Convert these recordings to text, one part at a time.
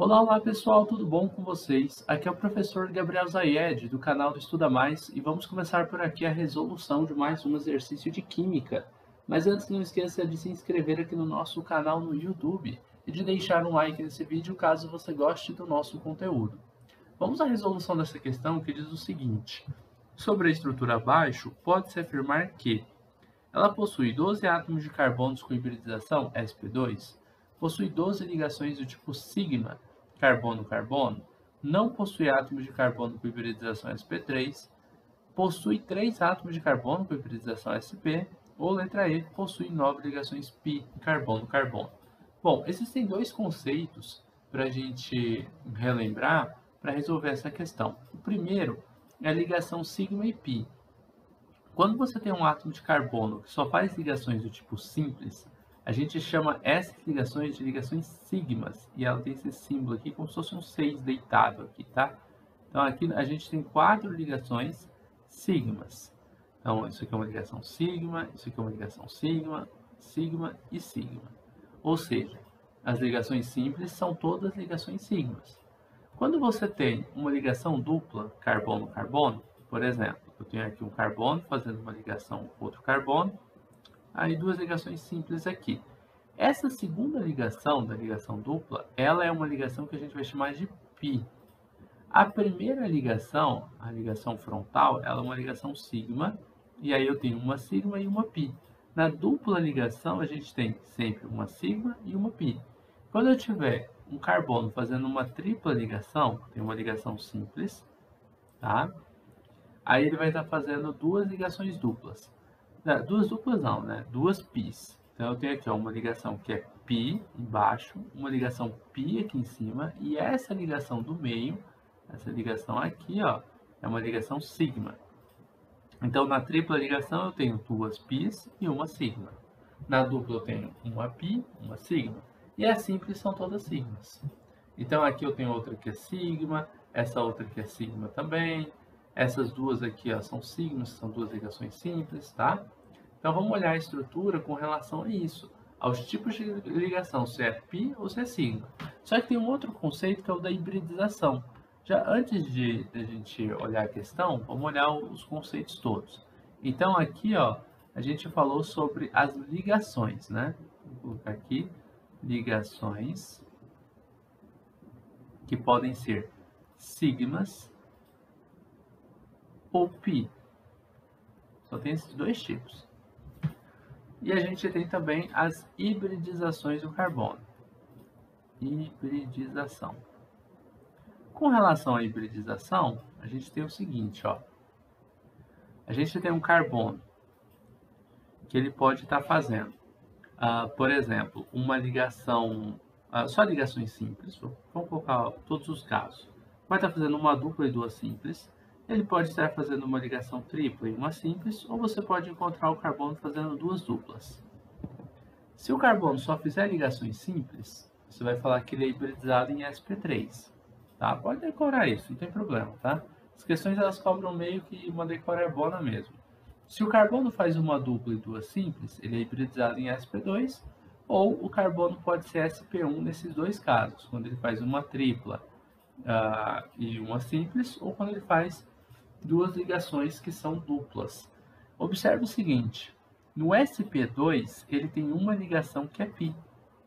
Olá, olá pessoal, tudo bom com vocês? Aqui é o professor Gabriel Zayed, do canal do Estuda Mais, e vamos começar por aqui a resolução de mais um exercício de Química. Mas antes, não esqueça de se inscrever aqui no nosso canal no YouTube e de deixar um like nesse vídeo caso você goste do nosso conteúdo. Vamos à resolução dessa questão que diz o seguinte. Sobre a estrutura abaixo, pode-se afirmar que ela possui 12 átomos de carbono com hibridização sp2, possui 12 ligações do tipo sigma, carbono-carbono, não possui átomos de carbono com hibridização sp3, possui 3 átomos de carbono com hibridização sp, ou letra E, possui 9 ligações pi, carbono-carbono. Bom, existem dois conceitos para a gente relembrar para resolver essa questão. O primeiro é a ligação sigma e pi. Quando você tem um átomo de carbono que só faz ligações do tipo simples, a gente chama essas ligações de ligações sigmas, e ela tem esse símbolo aqui como se fosse um 6 deitado aqui, tá? Então aqui a gente tem quatro ligações sigmas. Então isso aqui é uma ligação sigma, isso aqui é uma ligação sigma, sigma e sigma. Ou seja, as ligações simples são todas ligações sigmas. Quando você tem uma ligação dupla carbono-carbono, por exemplo, eu tenho aqui um carbono fazendo uma ligação com outro carbono, aí duas ligações simples aqui. Essa segunda ligação, da ligação dupla, ela é uma ligação que a gente vai chamar de π. A primeira ligação, a ligação frontal, ela é uma ligação sigma, e aí eu tenho uma sigma e uma π. Na dupla ligação, a gente tem sempre uma sigma e uma π. Quando eu tiver um carbono fazendo uma tripla ligação, tem uma ligação simples, tá? Aí ele vai estar fazendo duas ligações duplas. Duas duplas não, né? Duas pis. Então eu tenho aqui ó, uma ligação que é pi embaixo, uma ligação pi aqui em cima, e essa ligação do meio, essa ligação aqui, ó, é uma ligação sigma. Então na tripla ligação eu tenho duas pis e uma sigma. Na dupla eu tenho uma pi, uma sigma. E as simples são todas sigmas. Então aqui eu tenho outra que é sigma, essa outra que é sigma também. Essas duas aqui ó, são sigmas, são duas ligações simples, tá? Então vamos olhar a estrutura com relação a isso, aos tipos de ligação, se é π ou se é sigma. Só que tem um outro conceito que é o da hibridização. Já antes de, a gente olhar a questão, vamos olhar os conceitos todos. Então aqui ó, a gente falou sobre as ligações, né? Vou colocar aqui ligações que podem ser sigmas ou π. Só tem esses dois tipos. E a gente tem também as hibridizações do carbono. Hibridização. Com relação à hibridização, a gente tem o seguinte, ó. A gente tem um carbono que ele pode estar tá fazendo, uh, por exemplo, uma ligação, uh, só ligações simples, vamos colocar todos os casos. Vai estar tá fazendo uma dupla e duas simples, ele pode estar fazendo uma ligação tripla em uma simples, ou você pode encontrar o carbono fazendo duas duplas. Se o carbono só fizer ligações simples, você vai falar que ele é hibridizado em sp3. Tá? Pode decorar isso, não tem problema. Tá? As questões elas cobram meio que uma decorebona mesmo. Se o carbono faz uma dupla e duas simples, ele é hibridizado em sp2, ou o carbono pode ser sp1 nesses dois casos, quando ele faz uma tripla uh, e uma simples, ou quando ele faz duas ligações que são duplas. Observe o seguinte, no SP2 ele tem uma ligação que é π,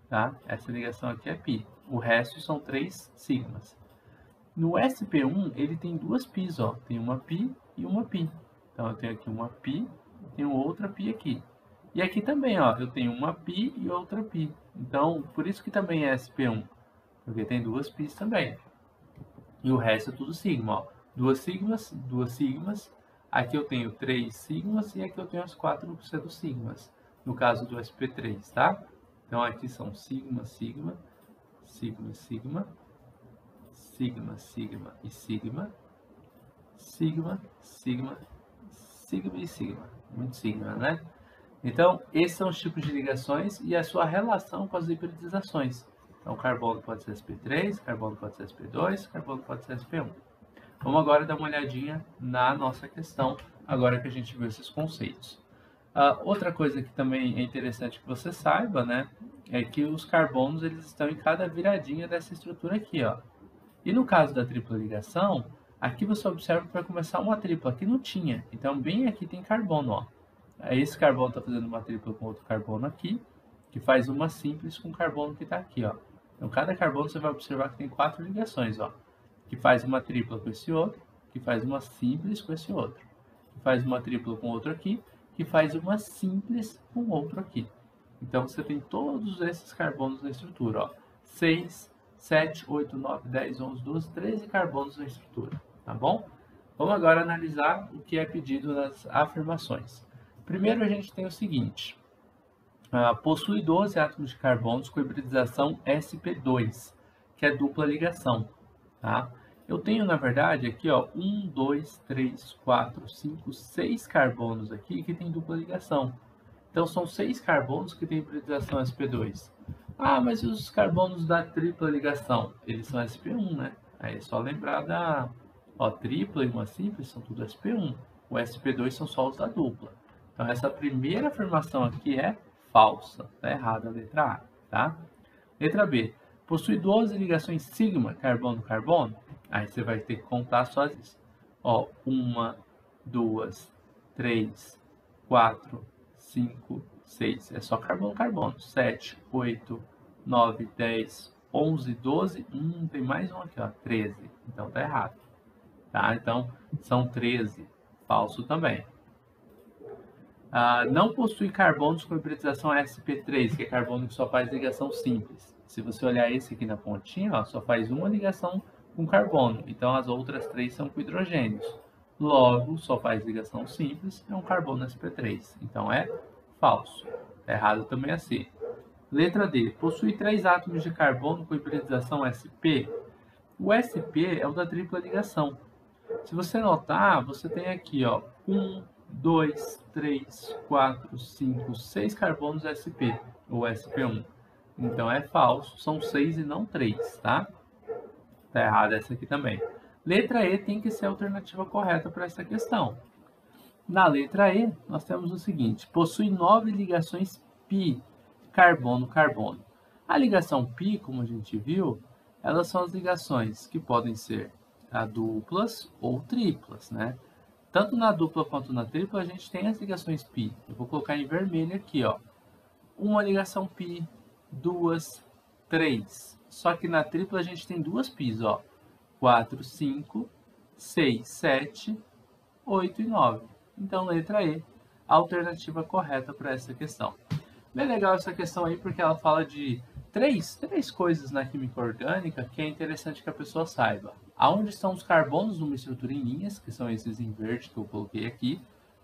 tá? Essa ligação aqui é π, o resto são três sigmas. No SP1 ele tem duas π's, ó, tem uma π e uma π. Então eu tenho aqui uma π, tenho outra π aqui. E aqui também, ó, eu tenho uma π e outra π. Então, por isso que também é SP1, porque tem duas π's também. E o resto é tudo sigma, ó duas sigmas, duas sigmas. Aqui eu tenho três sigmas e aqui eu tenho as quatro sigmas, no caso do SP3, tá? Então aqui são sigma, sigma, sigma, sigma, sigma, sigma e sigma, sigma, sigma, sigma e sigma. Muito sigma, né? Então, esses são os tipos de ligações e a sua relação com as hibridizações. Então, carbono pode ser sp3, carbono pode ser sp2, carbono pode ser sp1. Vamos agora dar uma olhadinha na nossa questão, agora que a gente viu esses conceitos. Uh, outra coisa que também é interessante que você saiba, né, é que os carbonos eles estão em cada viradinha dessa estrutura aqui, ó. E no caso da tripla ligação, aqui você observa que vai começar uma tripla, aqui não tinha. Então, bem aqui tem carbono, ó. Esse carbono está fazendo uma tripla com outro carbono aqui, que faz uma simples com o carbono que está aqui, ó. Então, cada carbono você vai observar que tem quatro ligações, ó. Que faz uma tripla com esse outro, que faz uma simples com esse outro. Que faz uma tripla com outro aqui, que faz uma simples com outro aqui. Então, você tem todos esses carbonos na estrutura, ó. 6, 7, 8, 9, 10, 11, 12, 13 carbonos na estrutura, tá bom? Vamos agora analisar o que é pedido nas afirmações. Primeiro, a gente tem o seguinte. Uh, possui 12 átomos de carbono com hibridização sp2, que é dupla ligação. Tá? Eu tenho, na verdade, aqui ó, 1, 2, 3, 4, 5, 6 carbonos aqui que tem dupla ligação. Então, são 6 carbonos que têm hibridização sp2. Ah, mas e os carbonos da tripla ligação? Eles são sp1, né? Aí é só lembrar da ó, tripla e uma simples, são tudo sp1. O sp2 são só os da dupla. Então, essa primeira afirmação aqui é falsa. Está errada a letra A, tá? Letra B. Possui 12 ligações sigma carbono-carbono? Aí você vai ter que contar as. Ó, uma, duas, três, quatro, cinco, seis. É só carbono-carbono. Sete, oito, nove, dez, onze, doze. Hum, tem mais um aqui, ó. Treze. Então tá errado. Tá? Então, são 13. Falso também. Ah, não possui carbonos com hibridização sp3, que é carbono que só faz ligação simples. Se você olhar esse aqui na pontinha, ó, só faz uma ligação com carbono. Então as outras três são com hidrogênios. Logo, só faz ligação simples, é um carbono sp3. Então é falso. É errado também assim. Letra D. Possui três átomos de carbono com hibridização sp. O sp é o da tripla ligação. Se você notar, você tem aqui ó, um 2, 3, 4, 5, 6 carbonos sp, ou sp1. Então é falso, são 6 e não 3, tá? Tá errado essa aqui também. Letra E tem que ser a alternativa correta para essa questão. Na letra E, nós temos o seguinte: possui 9 ligações pi, carbono-carbono. A ligação pi, como a gente viu, elas são as ligações que podem ser duplas ou triplas, né? Tanto na dupla quanto na tripla, a gente tem as ligações pi. Eu vou colocar em vermelho aqui, ó. Uma ligação pi, duas, três. Só que na tripla a gente tem duas pis, ó. 4, 5, 6, 7, 8 e 9. Então, letra E, a alternativa correta para essa questão. Bem legal essa questão aí, porque ela fala de três, três coisas na química orgânica que é interessante que a pessoa saiba. Aonde estão os carbonos numa estrutura em linhas, que são esses em verde que eu coloquei aqui,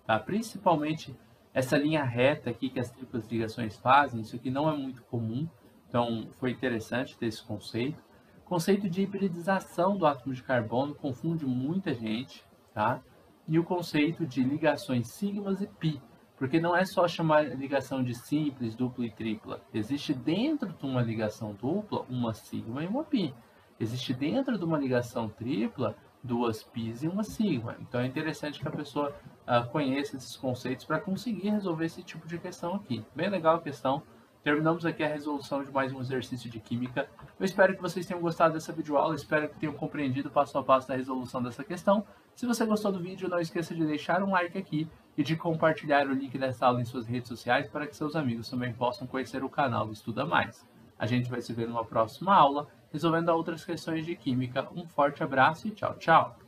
tá? principalmente essa linha reta aqui que as triplas ligações fazem, isso aqui não é muito comum, então foi interessante ter esse conceito. Conceito de hibridização do átomo de carbono confunde muita gente, tá? E o conceito de ligações sigmas e pi, porque não é só chamar ligação de simples, dupla e tripla. Existe dentro de uma ligação dupla uma sigma e uma pi. Existe dentro de uma ligação tripla duas pis e uma sigma. Então é interessante que a pessoa uh, conheça esses conceitos para conseguir resolver esse tipo de questão aqui. Bem legal a questão. Terminamos aqui a resolução de mais um exercício de química. Eu espero que vocês tenham gostado dessa videoaula, espero que tenham compreendido passo a passo da resolução dessa questão. Se você gostou do vídeo, não esqueça de deixar um like aqui e de compartilhar o link dessa aula em suas redes sociais para que seus amigos também possam conhecer o canal Estuda Mais. A gente vai se ver numa próxima aula, resolvendo outras questões de química. Um forte abraço e tchau, tchau!